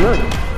murder.